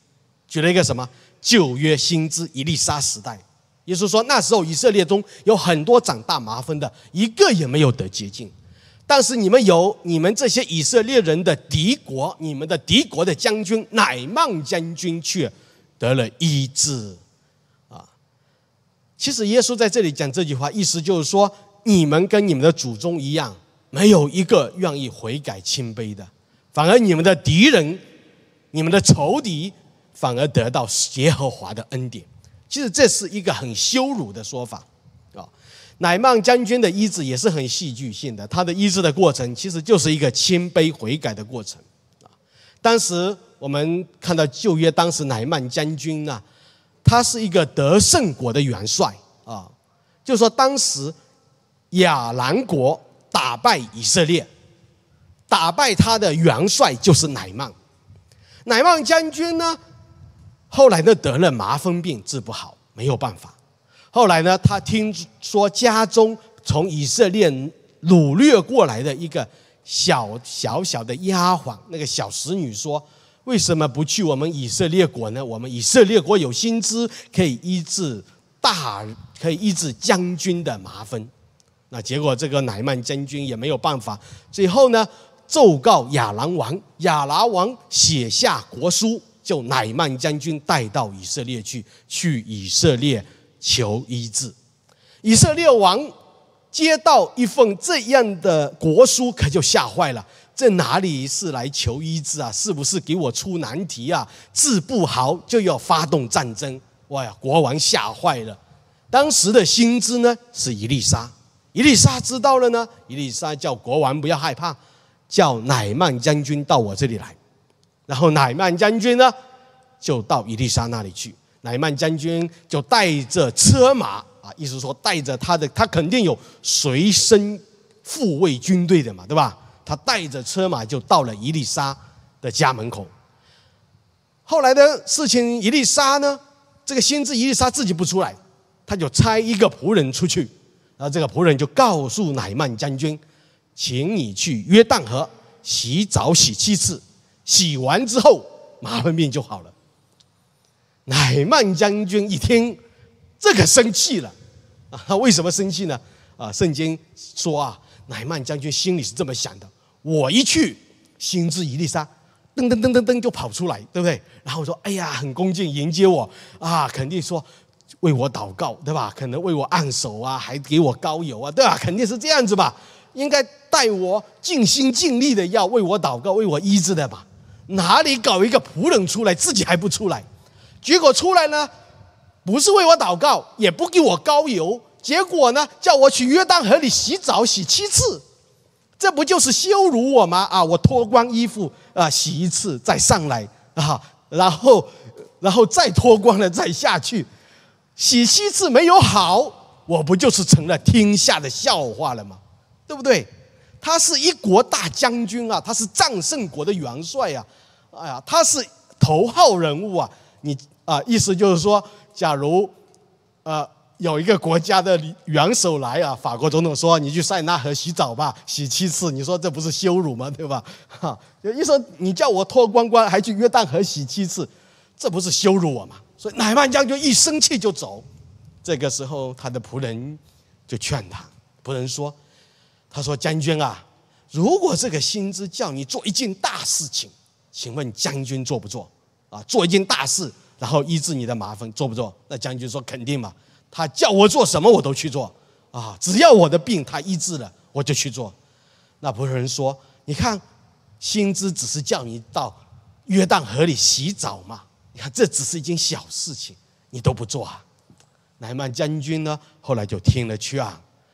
举了一个什么旧约新知以利沙时代。耶稣说，那时候以色列中有很多长大麻风的，一个也没有得洁净。但是你们有你们这些以色列人的敌国，你们的敌国的将军乃曼将军却得了医治。啊，其实耶稣在这里讲这句话，意思就是说。你们跟你们的祖宗一样，没有一个愿意悔改谦卑的，反而你们的敌人、你们的仇敌，反而得到耶和华的恩典。其实这是一个很羞辱的说法！乃曼将军的医治也是很戏剧性的，他的医治的过程其实就是一个谦卑悔改的过程啊。当时我们看到旧约，当时乃曼将军呢，他是一个得胜国的元帅啊，就说当时。亚兰国打败以色列，打败他的元帅就是乃曼。乃曼将军呢，后来呢得了麻风病，治不好，没有办法。后来呢，他听说家中从以色列掳掠过来的一个小小小的丫鬟，那个小使女说：“为什么不去我们以色列国呢？我们以色列国有薪资，可以医治大，可以医治将军的麻风。”那结果，这个乃曼将军也没有办法。最后呢，奏告亚兰王，亚兰王写下国书，就乃曼将军带到以色列去，去以色列求医治。以色列王接到一份这样的国书，可就吓坏了。这哪里是来求医治啊？是不是给我出难题啊？治不好就要发动战争？哇呀！国王吓坏了。当时的薪资呢，是一粒沙。伊丽莎知道了呢，伊丽莎叫国王不要害怕，叫乃曼将军到我这里来，然后乃曼将军呢就到伊丽莎那里去，乃曼将军就带着车马啊，意思说带着他的，他肯定有随身护卫军队的嘛，对吧？他带着车马就到了伊丽莎的家门口。后来的事情，伊丽莎呢，这个先知伊丽莎自己不出来，他就差一个仆人出去。然后这个仆人就告诉乃曼将军：“请你去约旦河洗澡洗七次，洗完之后麻风病就好了。”乃曼将军一听，这个生气了啊！为什么生气呢？啊，圣经说啊，乃曼将军心里是这么想的：我一去，心知一粒沙，噔噔噔噔噔就跑出来，对不对？然后说：“哎呀，很恭敬迎接我啊，肯定说。”为我祷告，对吧？可能为我按手啊，还给我膏油啊，对吧？肯定是这样子吧。应该待我尽心尽力的要为我祷告、为我医治的吧？哪里搞一个仆人出来，自己还不出来？结果出来呢，不是为我祷告，也不给我膏油，结果呢，叫我去约旦河里洗澡洗七次，这不就是羞辱我吗？啊，我脱光衣服啊，洗一次再上来啊，然后，然后再脱光了再下去。洗七次没有好，我不就是成了天下的笑话了吗？对不对？他是一国大将军啊，他是战胜国的元帅呀，哎呀，他是头号人物啊！你啊，意思就是说，假如呃有一个国家的元首来啊，法国总统说你去塞纳河洗澡吧，洗七次，你说这不是羞辱吗？对吧？哈，就意思你叫我脱光光还去约旦河洗七次，这不是羞辱我吗？所以乃曼将军一生气就走，这个时候他的仆人就劝他，仆人说：“他说将军啊，如果这个薪资叫你做一件大事情，请问将军做不做？啊，做一件大事，然后医治你的麻风，做不做？那将军说肯定嘛，他叫我做什么我都去做啊，只要我的病他医治了，我就去做。那仆人说，你看，薪资只是叫你到约旦河里洗澡嘛。”你看，这只是一件小事情，你都不做啊？乃曼将军呢？后来就听了劝，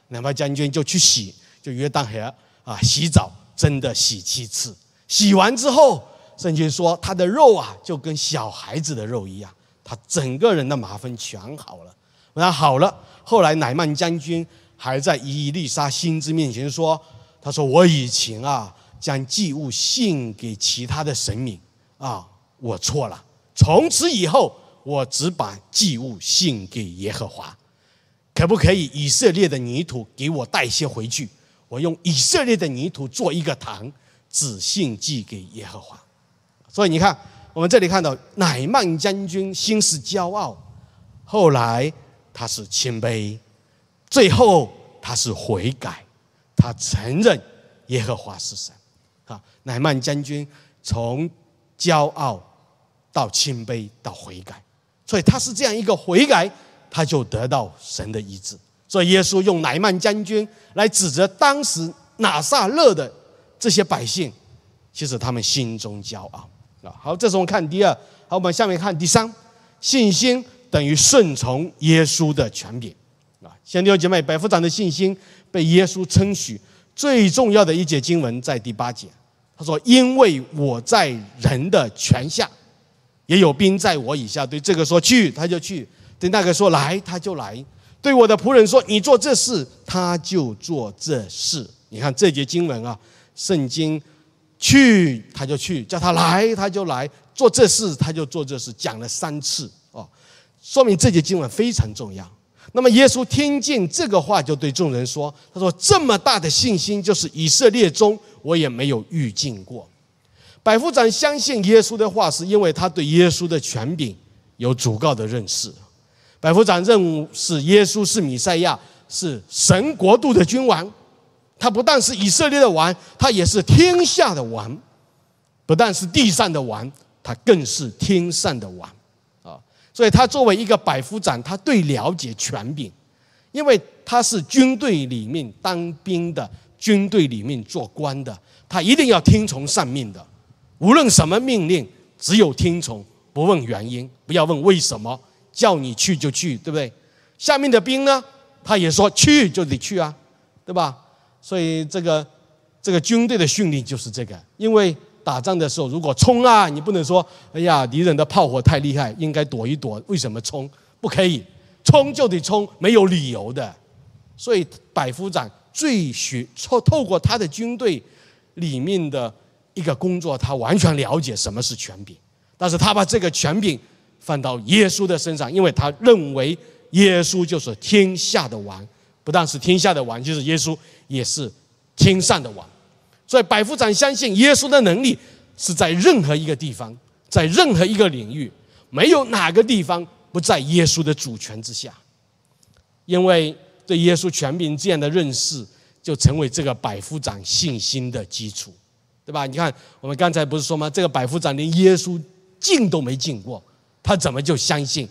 乃曼将军就去洗，就约旦河啊洗澡，真的洗七次。洗完之后，圣经说他的肉啊，就跟小孩子的肉一样，他整个人的麻风全好了。那好了，后来乃曼将军还在伊丽莎心之面前说：“他说我以前啊，将祭物献给其他的神明啊，我错了。”从此以后，我只把祭物献给耶和华。可不可以以色列的泥土给我带些回去？我用以色列的泥土做一个坛，只献祭给耶和华。所以你看，我们这里看到乃曼将军心是骄傲，后来他是谦卑，最后他是悔改，他承认耶和华是神。啊，乃曼将军从骄傲到谦卑到悔改，所以他是这样一个悔改。他就得到神的医治，所以耶稣用乃曼将军来指责当时拿撒勒的这些百姓，其实他们心中骄傲啊。好，这是我们看第二。好，我们下面看第三，信心等于顺从耶稣的权柄啊。兄弟姐妹，百夫长的信心被耶稣称许最重要的一节经文在第八节，他说：“因为我在人的权下，也有兵在我以下。”对这个说去，他就去。对那个说来，他就来；对我的仆人说，你做这事，他就做这事。你看这节经文啊，圣经去他就去，叫他来他就来，做这事他就做这事，讲了三次哦，说明这节经文非常重要。那么耶稣听见这个话，就对众人说：“他说这么大的信心，就是以色列中我也没有遇见过。”百夫长相信耶稣的话，是因为他对耶稣的权柄有足够的认识。百夫长认是耶稣是弥赛亚，是神国度的君王。他不但是以色列的王，他也是天下的王；不但是地上的王，他更是天上的王。啊，所以他作为一个百夫长，他对了解权柄，因为他是军队里面当兵的，军队里面做官的，他一定要听从上命的。无论什么命令，只有听从，不问原因，不要问为什么。叫你去就去，对不对？下面的兵呢，他也说去就得去啊，对吧？所以这个这个军队的训练就是这个。因为打仗的时候，如果冲啊，你不能说哎呀，敌人的炮火太厉害，应该躲一躲。为什么冲？不可以，冲就得冲，没有理由的。所以百夫长最学透透过他的军队里面的一个工作，他完全了解什么是权柄，但是他把这个权柄。放到耶稣的身上，因为他认为耶稣就是天下的王，不但是天下的王，就是耶稣也是天上的王。所以百夫长相信耶稣的能力是在任何一个地方，在任何一个领域，没有哪个地方不在耶稣的主权之下。因为对耶稣权柄这样的认识，就成为这个百夫长信心的基础，对吧？你看，我们刚才不是说吗？这个百夫长连耶稣进都没进过。他怎么就相信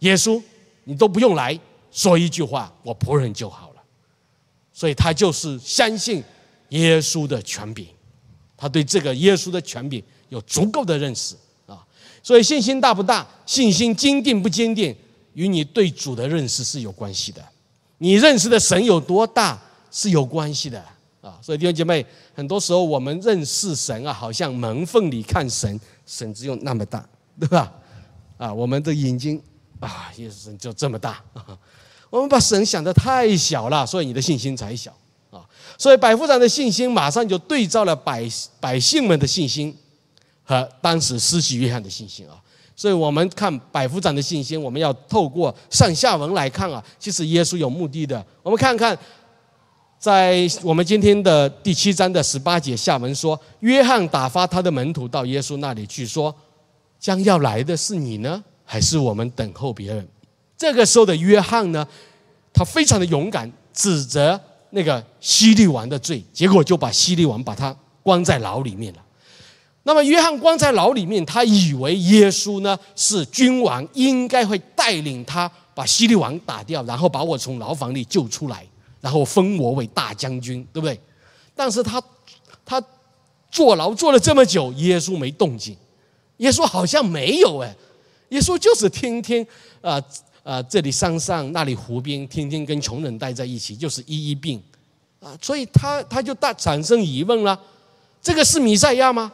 耶稣？你都不用来说一句话，我仆人就好了。所以他就是相信耶稣的权柄，他对这个耶稣的权柄有足够的认识啊。所以信心大不大，信心坚定不坚定，与你对主的认识是有关系的。你认识的神有多大是有关系的啊。所以弟兄姐妹，很多时候我们认识神啊，好像门缝里看神，神只有那么大，对吧？啊，我们的眼睛啊，也是就这么大。我们把神想的太小了，所以你的信心才小啊。所以百夫长的信心马上就对照了百百姓们的信心和当时施洗约翰的信心啊。所以我们看百夫长的信心，我们要透过上下文来看啊。其实耶稣有目的的。我们看看，在我们今天的第七章的十八节下文说，约翰打发他的门徒到耶稣那里去说。将要来的是你呢，还是我们等候别人？这个时候的约翰呢，他非常的勇敢，指责那个希律王的罪，结果就把希律王把他关在牢里面了。那么约翰关在牢里面，他以为耶稣呢是君王，应该会带领他把希律王打掉，然后把我从牢房里救出来，然后封我为大将军，对不对？但是他他坐牢坐了这么久，耶稣没动静。耶稣好像没有哎，耶稣就是天天啊啊，这里山上那里湖边，天天跟穷人待在一起，就是一一病啊，所以他他就大产生疑问了：这个是弥赛亚吗？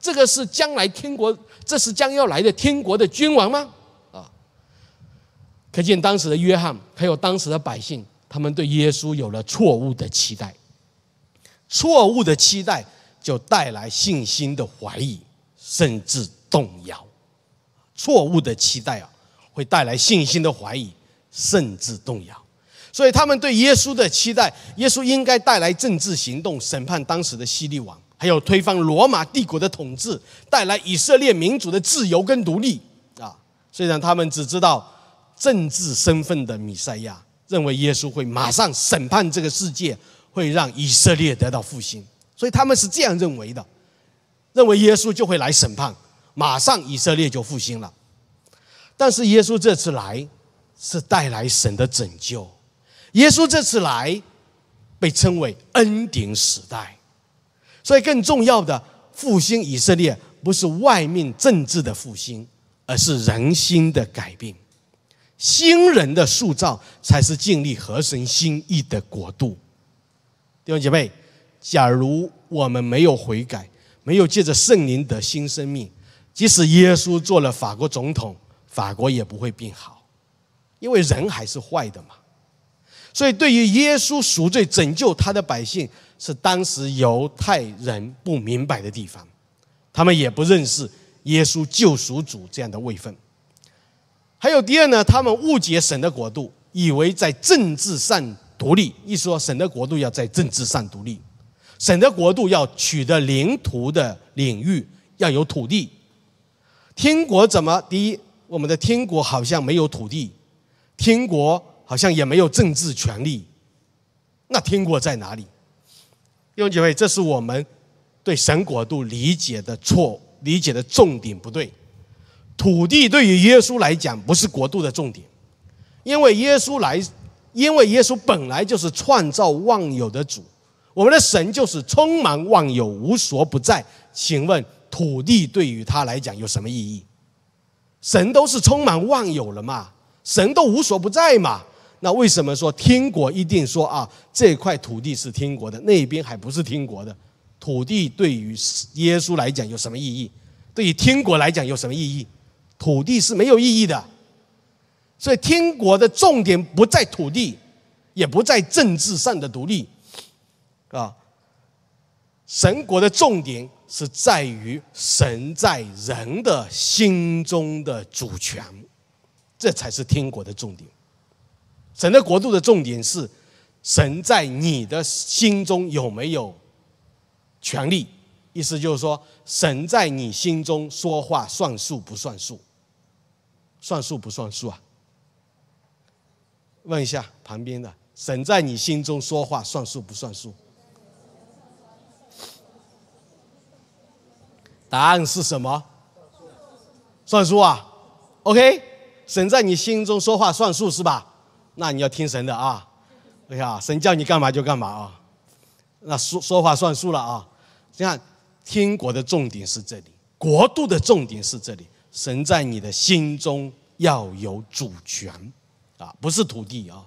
这个是将来天国，这是将要来的天国的君王吗？啊，可见当时的约翰还有当时的百姓，他们对耶稣有了错误的期待，错误的期待就带来信心的怀疑，甚至。动摇，错误的期待啊，会带来信心的怀疑，甚至动摇。所以他们对耶稣的期待，耶稣应该带来政治行动，审判当时的希律王，还有推翻罗马帝国的统治，带来以色列民族的自由跟独立啊。虽然他们只知道政治身份的弥赛亚，认为耶稣会马上审判这个世界，会让以色列得到复兴，所以他们是这样认为的，认为耶稣就会来审判，马上以色列就复兴了。但是耶稣这次来是带来神的拯救，耶稣这次来被称为恩典时代，所以更重要的复兴以色列不是外面政治的复兴，而是人心的改变，新人的塑造才是建立合神心意的国度。弟兄姐妹，假如我们没有悔改，没有借着圣灵得新生命，即使耶稣做了法国总统。法国也不会变好，因为人还是坏的嘛。所以，对于耶稣赎罪拯救他的百姓，是当时犹太人不明白的地方。他们也不认识耶稣救赎主这样的位分。还有第二呢，他们误解神的国度，以为在政治上独立。一说神的国度要在政治上独立，神的国度要取得领土的领域，要有土地。天国怎么？第一。我们的天国好像没有土地，天国好像也没有政治权利，那天国在哪里？弟兄姐妹，这是我们对神国度理解的错，理解的重点不对。土地对于耶稣来讲不是国度的重点，因为耶稣来，因为耶稣本来就是创造万有的主，我们的神就是充满万有，无所不在。请问土地对于他来讲有什么意义？神都是充满万有了嘛，神都无所不在嘛，那为什么说天国一定说啊这块土地是天国的，那边还不是天国的？土地对于耶稣来讲有什么意义？对于天国来讲有什么意义？土地是没有意义的，所以天国的重点不在土地，也不在政治上的独立，啊，神国的重点。是在于神在人的心中的主权，这才是天国的重点。神的国度的重点是神在你的心中有没有权利？意思就是说，神在你心中说话算数不算数？算数不算数啊？问一下旁边的，神在你心中说话算数不算数？答案是什么？算数啊，OK，神在你心中说话算数是吧？那你要听神的啊，哎呀，神叫你干嘛就干嘛啊，那说说话算数了啊。你看，天国的重点是这里，国度的重点是这里，神在你的心中要有主权啊，不是土地啊。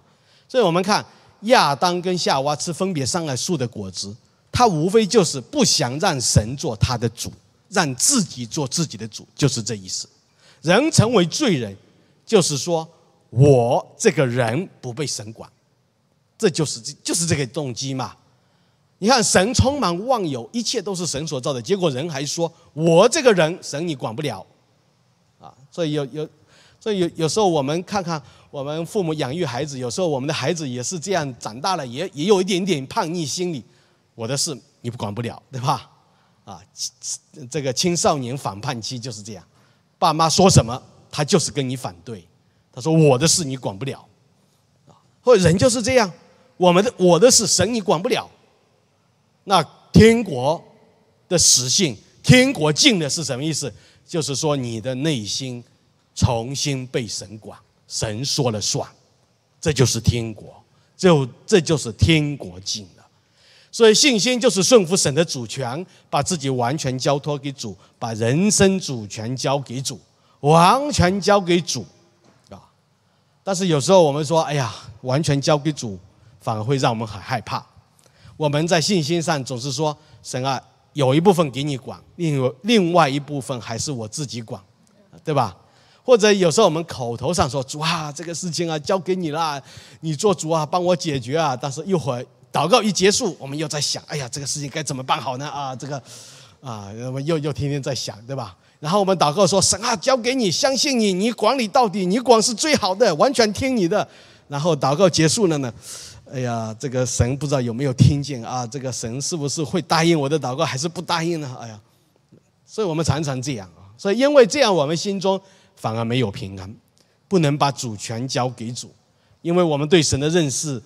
所以我们看亚当跟夏娃吃分别善恶树的果子，他无非就是不想让神做他的主。让自己做自己的主，就是这意思。人成为罪人，就是说我这个人不被神管，这就是这就是这个动机嘛。你看，神充满万有，一切都是神所造的，结果人还说我这个人神你管不了啊。所以有有，所以有有时候我们看看我们父母养育孩子，有时候我们的孩子也是这样长大了，也也有一点点叛逆心理。我的事你不管不了，对吧？啊，这个青少年反叛期就是这样，爸妈说什么，他就是跟你反对。他说我的事你管不了，啊，或者人就是这样，我们的我的事神你管不了。那天国的实性，天国进的是什么意思？就是说你的内心重新被神管，神说了算，这就是天国，就这就是天国进。所以信心就是顺服神的主权，把自己完全交托给主，把人生主权交给主，完全交给主，啊！但是有时候我们说，哎呀，完全交给主，反而会让我们很害怕。我们在信心上总是说，神啊，有一部分给你管，另另外一部分还是我自己管，对吧？或者有时候我们口头上说，主啊，这个事情啊，交给你了，你做主啊，帮我解决啊，但是一会儿。祷告一结束，我们又在想：哎呀，这个事情该怎么办好呢？啊，这个，啊，我们又又天天在想，对吧？然后我们祷告说：神啊，交给你，相信你，你管理到底，你管是最好的，完全听你的。然后祷告结束了呢，哎呀，这个神不知道有没有听见啊？这个神是不是会答应我的祷告，还是不答应呢？哎呀，所以我们常常这样啊。所以因为这样，我们心中反而没有平安，不能把主权交给主，因为我们对神的认识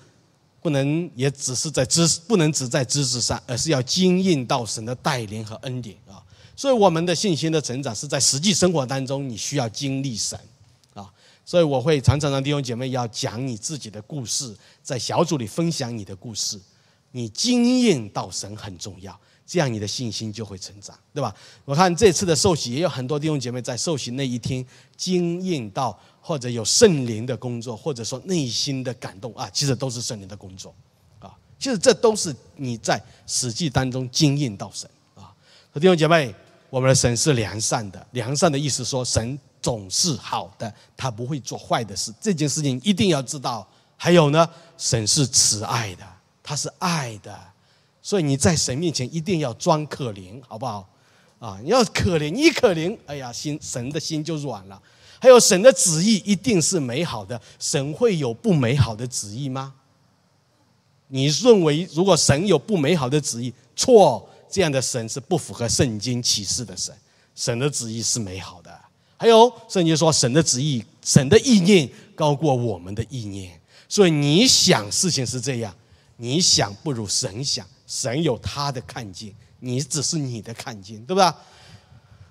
不能也只是在知，不能只在知识上，而是要经验到神的带领和恩典啊。所以我们的信心的成长是在实际生活当中，你需要经历神啊。所以我会常常让弟兄姐妹要讲你自己的故事，在小组里分享你的故事，你经验到神很重要。这样你的信心就会成长，对吧？我看这次的受洗也有很多弟兄姐妹在受洗那一天经验到，或者有圣灵的工作，或者说内心的感动啊，其实都是圣灵的工作啊。其实这都是你在实际当中经验到神啊。弟兄姐妹，我们的神是良善的，良善的意思说神总是好的，他不会做坏的事。这件事情一定要知道。还有呢，神是慈爱的，他是爱的。所以你在神面前一定要装可怜，好不好？啊，你要可怜，一可怜，哎呀，心神的心就软了。还有神的旨意一定是美好的，神会有不美好的旨意吗？你认为如果神有不美好的旨意，错，这样的神是不符合圣经启示的神。神的旨意是美好的。还有圣经说，神的旨意，神的意念高过我们的意念。所以你想事情是这样，你想不如神想。神有他的看见，你只是你的看见，对不对？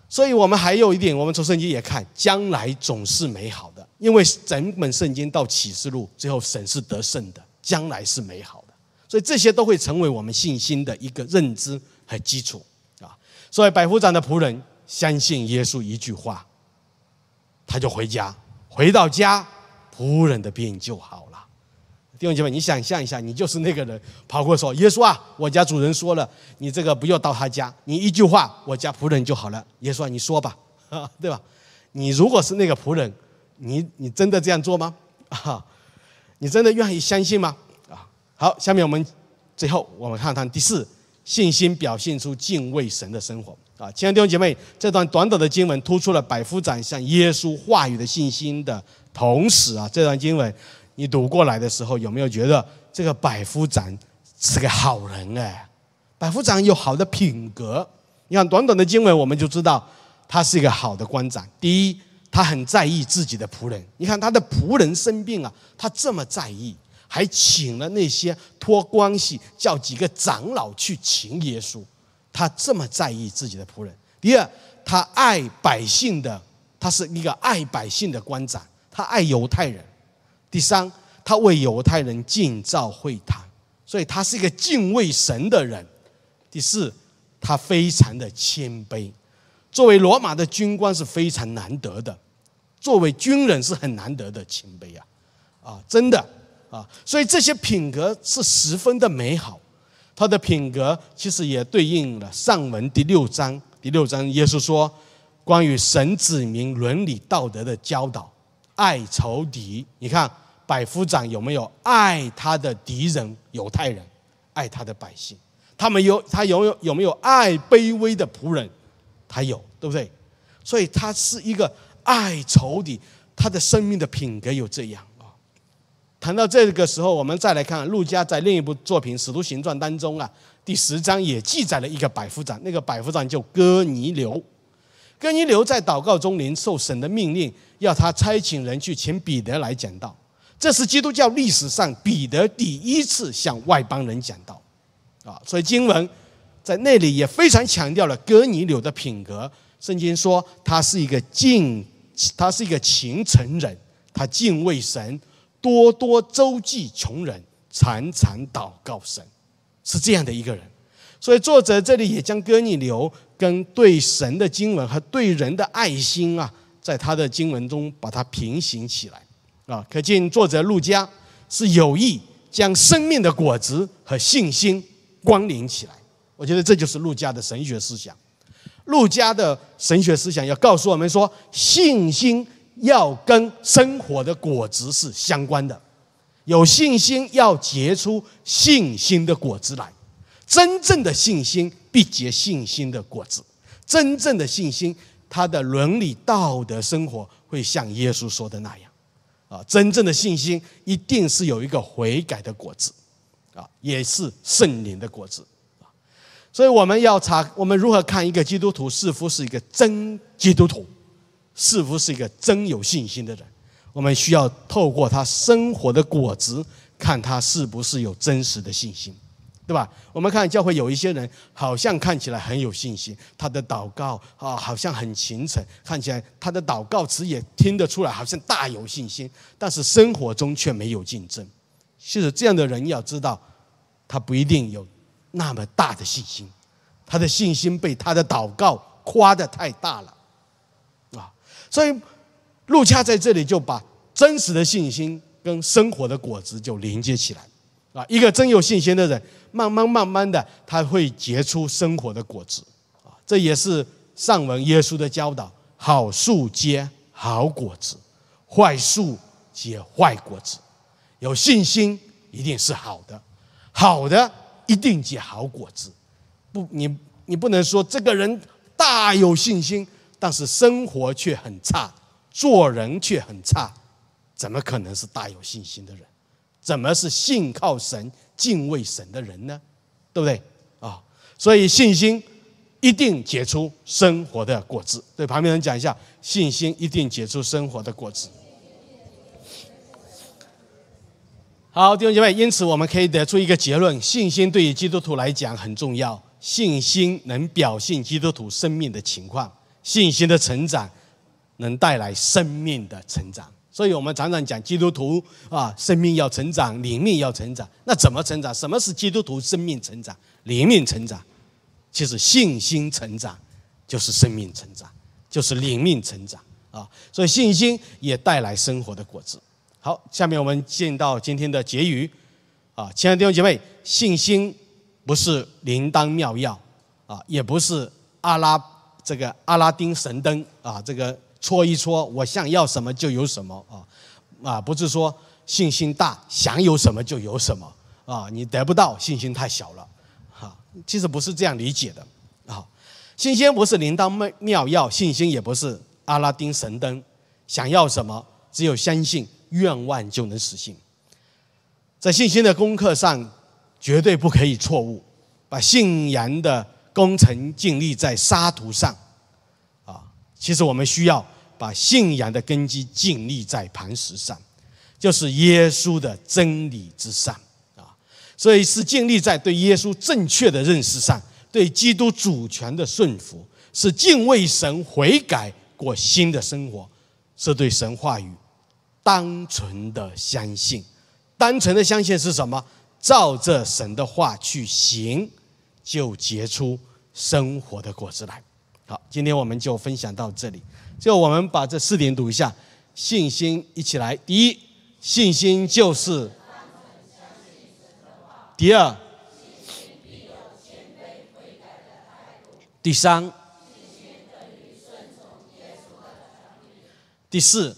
所以我们还有一点，我们从圣经也看，将来总是美好的，因为整本圣经到启示录，最后神是得胜的，将来是美好的，所以这些都会成为我们信心的一个认知和基础啊。所以百夫长的仆人相信耶稣一句话，他就回家，回到家，仆人的病就好。弟兄姐妹，你想象一下，你就是那个人跑过说：“耶稣啊，我家主人说了，你这个不要到他家，你一句话，我家仆人就好了。”耶稣啊，你说吧，对吧？你如果是那个仆人，你你真的这样做吗？啊，你真的愿意相信吗？啊，好，下面我们最后我们看看第四，信心表现出敬畏神的生活啊，亲爱的弟兄姐妹，这段短短的经文突出了百夫长向耶稣话语的信心的同时啊，这段经文。你读过来的时候，有没有觉得这个百夫长是个好人哎？百夫长有好的品格。你看短短的经文，我们就知道他是一个好的官长。第一，他很在意自己的仆人。你看他的仆人生病啊，他这么在意，还请了那些托关系叫几个长老去请耶稣。他这么在意自己的仆人。第二，他爱百姓的，他是一个爱百姓的官长，他爱犹太人。第三，他为犹太人建造会堂，所以他是一个敬畏神的人。第四，他非常的谦卑。作为罗马的军官是非常难得的，作为军人是很难得的谦卑啊！啊，真的啊！所以这些品格是十分的美好。他的品格其实也对应了上文第六章。第六章，耶稣说关于神子民伦理道德的教导。爱仇敌，你看百夫长有没有爱他的敌人犹太人，爱他的百姓？他们有他有有有没有爱卑微的仆人？他有，对不对？所以他是一个爱仇敌，他的生命的品格有这样啊。谈到这个时候，我们再来看陆家在另一部作品《使徒行传》当中啊，第十章也记载了一个百夫长，那个百夫长叫哥尼流。哥尼流在祷告中领受神的命令。要他差遣人去请彼得来讲道，这是基督教历史上彼得第一次向外邦人讲道，啊，所以经文在那里也非常强调了哥尼流的品格。圣经说他是一个敬，他是一个虔诚人，他敬畏神，多多周济穷人，常常祷告神，是这样的一个人。所以作者这里也将哥尼流跟对神的经文和对人的爱心啊。在他的经文中把它平行起来，啊，可见作者陆家是有意将生命的果子和信心关联起来。我觉得这就是陆家的神学思想。陆家的神学思想要告诉我们说，信心要跟生活的果子是相关的，有信心要结出信心的果子来。真正的信心必结信心的果子，真正的信心。他的伦理道德生活会像耶稣说的那样，啊，真正的信心一定是有一个悔改的果子，啊，也是圣灵的果子啊。所以我们要查，我们如何看一个基督徒是否是一个真基督徒，是否是一个真有信心的人？我们需要透过他生活的果子，看他是不是有真实的信心。对吧？我们看教会有一些人，好像看起来很有信心，他的祷告啊，好像很虔诚，看起来他的祷告词也听得出来，好像大有信心，但是生活中却没有竞争。其实这样的人要知道，他不一定有那么大的信心，他的信心被他的祷告夸得太大了啊！所以路恰在这里就把真实的信心跟生活的果子就连接起来。啊，一个真有信心的人，慢慢慢慢的，他会结出生活的果子。啊，这也是上文耶稣的教导：好树结好果子，坏树结坏果子。有信心一定是好的，好的一定结好果子。不，你你不能说这个人大有信心，但是生活却很差，做人却很差，怎么可能是大有信心的人？怎么是信靠神、敬畏神的人呢？对不对啊？所以信心一定结出生活的果子。对旁边人讲一下，信心一定结出生活的果子。好，弟兄姐妹，因此我们可以得出一个结论：信心对于基督徒来讲很重要。信心能表现基督徒生命的情况，信心的成长能带来生命的成长。所以我们常常讲基督徒啊，生命要成长，灵命要成长。那怎么成长？什么是基督徒生命成长、灵命成长？其实信心成长就是生命成长，就是灵命成长啊。所以信心也带来生活的果子。好，下面我们进到今天的结语啊，亲爱的弟兄姐妹，信心不是灵丹妙药啊，也不是阿拉这个阿拉丁神灯啊，这个。搓一搓，我想要什么就有什么啊啊！不是说信心大，想有什么就有什么啊！你得不到，信心太小了，哈！其实不是这样理解的啊！信心不是灵丹妙妙药，信心也不是阿拉丁神灯，想要什么只有相信，愿望就能实现。在信心的功课上，绝对不可以错误，把信仰的工程建立在沙土上。其实我们需要把信仰的根基建立在磐石上，就是耶稣的真理之上啊。所以是建立在对耶稣正确的认识上，对基督主权的顺服，是敬畏神、悔改过新的生活，是对神话语单纯的相信。单纯的相信是什么？照着神的话去行，就结出生活的果子来。好，今天我们就分享到这里。就我们把这四点读一下，信心一起来。第一，信心就是第二，第三，第四，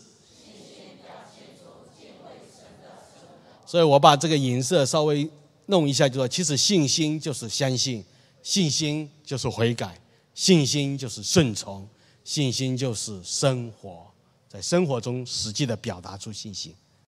所以我把这个颜色稍微弄一下，就说其实信心就是相信，信心就是悔改。信心就是顺从，信心就是生活，在生活中实际的表达出信心。